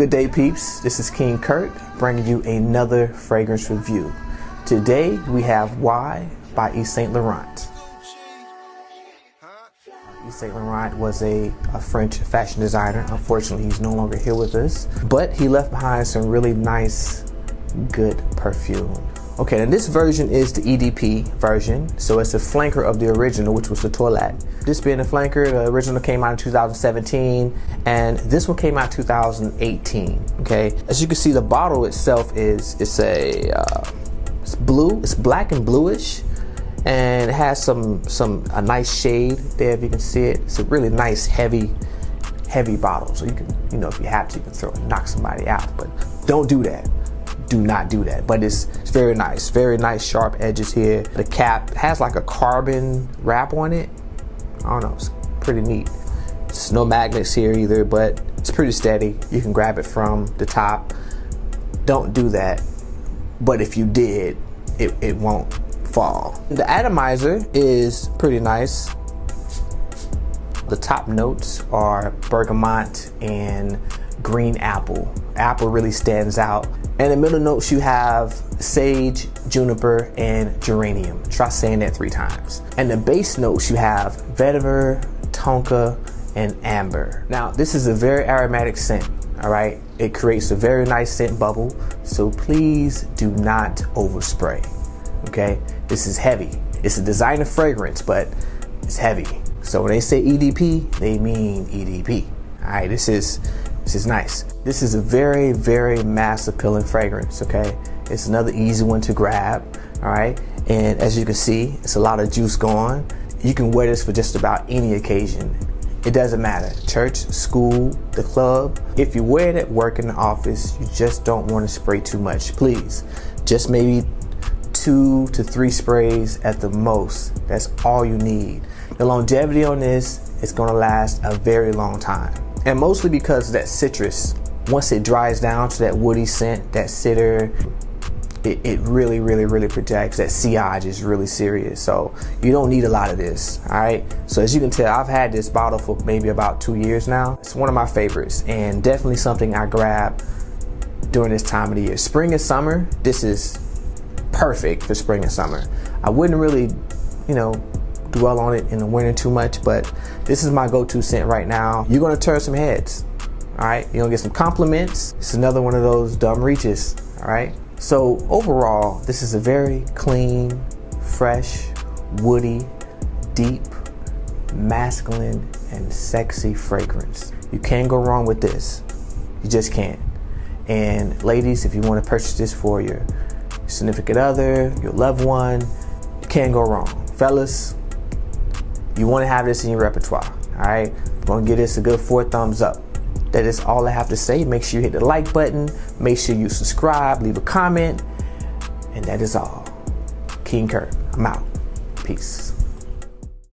Good day, peeps. This is King Curt bringing you another fragrance review. Today we have Y by Yves Saint Laurent. Yves Saint Laurent was a, a French fashion designer. Unfortunately, he's no longer here with us, but he left behind some really nice, good perfume. Okay, and this version is the EDP version, so it's a flanker of the original, which was the Toilette. This being a flanker, the original came out in 2017, and this one came out 2018. Okay, as you can see, the bottle itself is it's a uh, it's blue, it's black and bluish, and it has some some a nice shade there if you can see it. It's a really nice heavy heavy bottle, so you can you know if you have to, you can throw it, knock somebody out, but don't do that do not do that. But it's, it's very nice, very nice sharp edges here. The cap has like a carbon wrap on it. I don't know, it's pretty neat. No magnets here either, but it's pretty steady. You can grab it from the top. Don't do that. But if you did, it, it won't fall. The atomizer is pretty nice. The top notes are bergamot and green apple. Apple really stands out. And the middle notes you have sage, juniper, and geranium. Try saying that three times. And the base notes you have vetiver, tonka, and amber. Now, this is a very aromatic scent, all right? It creates a very nice scent bubble, so please do not overspray, okay? This is heavy. It's a designer fragrance, but it's heavy. So when they say EDP, they mean EDP. All right, this is this is nice. This is a very, very mass appealing fragrance, okay? It's another easy one to grab, all right? And as you can see, it's a lot of juice going. You can wear this for just about any occasion. It doesn't matter. Church, school, the club. If you wear it at work in the office, you just don't want to spray too much. Please, just maybe two to three sprays at the most. That's all you need. The longevity on this is going to last a very long time and mostly because that citrus. Once it dries down to that woody scent that cedar it, it really really really protects. That sillage is really serious. So you don't need a lot of this all right so as you can tell i've had this bottle for maybe about two years now. It's one of my favorites and definitely something i grab during this time of the year. Spring and summer this is perfect for spring and summer. I wouldn't really you know dwell on it in the winter too much, but this is my go-to scent right now. You're gonna turn some heads. All right, you're gonna get some compliments. It's another one of those dumb reaches. All right. So overall, this is a very clean, fresh, woody, deep, masculine, and sexy fragrance. You can't go wrong with this. You just can't. And ladies, if you want to purchase this for your significant other, your loved one, you can't go wrong. Fellas, you want to have this in your repertoire. All right, I'm gonna give this a good four thumbs up. That is all I have to say. Make sure you hit the like button. Make sure you subscribe, leave a comment, and that is all. King Curt, I'm out. Peace.